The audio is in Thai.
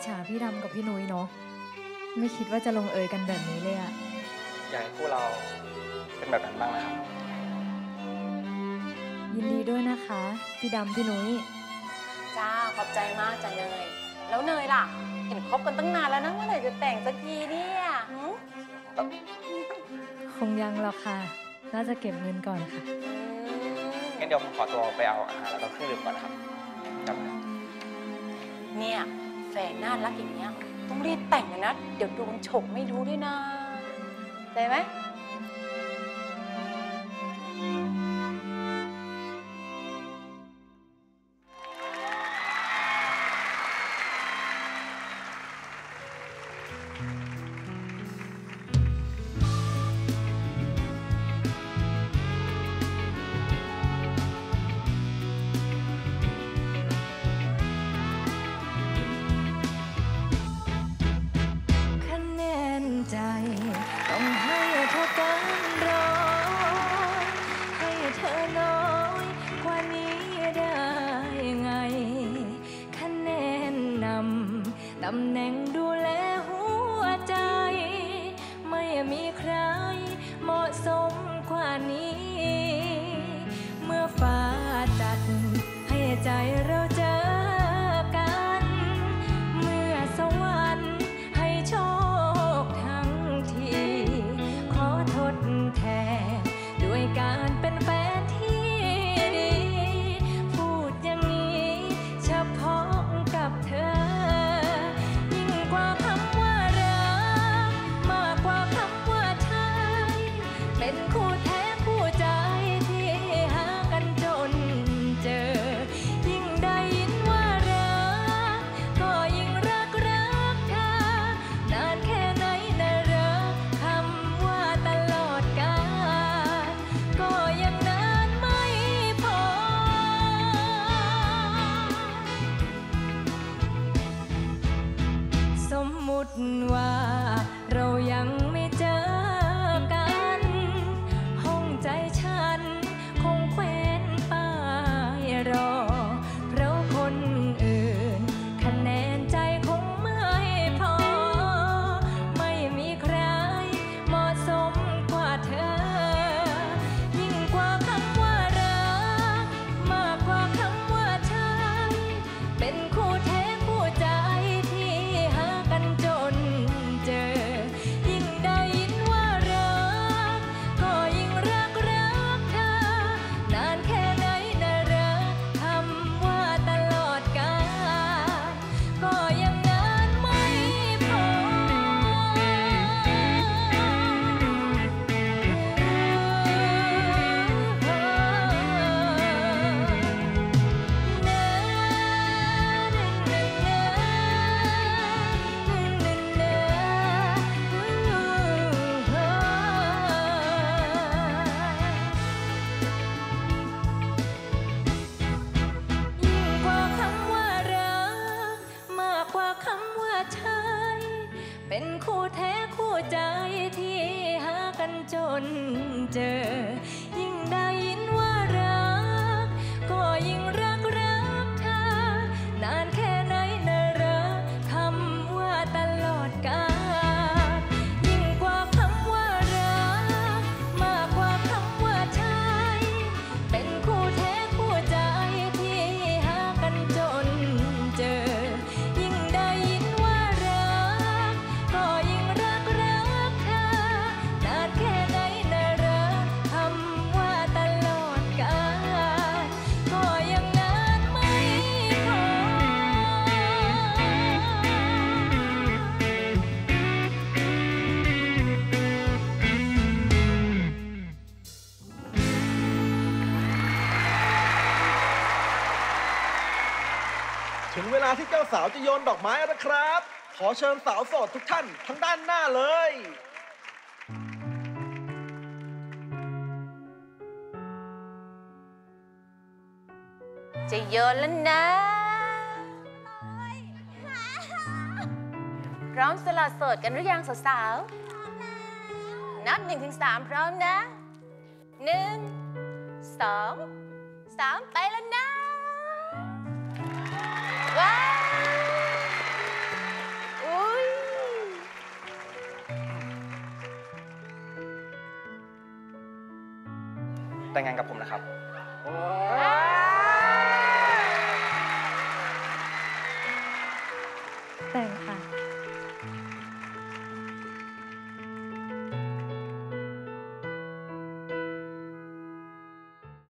อิจฉาพี่ดำกับพี่นุ้ยเนาะไม่คิดว่าจะลงเอยกันแบบนี้เลยอะอยากให้คู่เราเป็นแบบนั้นบ้างนะครับ ยินดีด้วยนะคะ พี่ดำพี่นุ้ยจ้าขอบใจมากจ้ะเนย แล้วเนยล่ะ เห็นคบกันตั้งนานแล้วนะเมื่อไหร่จะแต่งสักทีเนี่ยหืมคงยังหรอกค่ะ น่าจะเก็บเงินก่อนค่ะ งั้นเดี๋ยวผมขอตัวไปเอาอาหารแล้วก็เครื่องดื่มก่อนนะครับกลับมาเนี่ย แฟนน่ารักอย่างเงี้ยต้องรีบแต่งนะ เดี๋ยวโดนฉกไม่รู้ด้วยนะได้ไหมำตำแหน่งดูแลหัวใจ ไม่มีใครเหมาะสมกว่านี้ เมื่อฟ้าจัดให้ใจเรา เป็นคู่ นจนเจอ ที่เจ้าสาวจะโยนดอกไม้แล้วนะครับ ขอเชิญสาวโสดทุกท่านทั้งด้านหน้าเลย จะโยนแล้วนะ พร้อมสละโสดกันหรือยังสาวๆนับหนึ่งถึงสามพร้อมนะหนึ่งสองสามไปแล้วนะ แต่งงานกับผมนะครับ แต่งค่ะ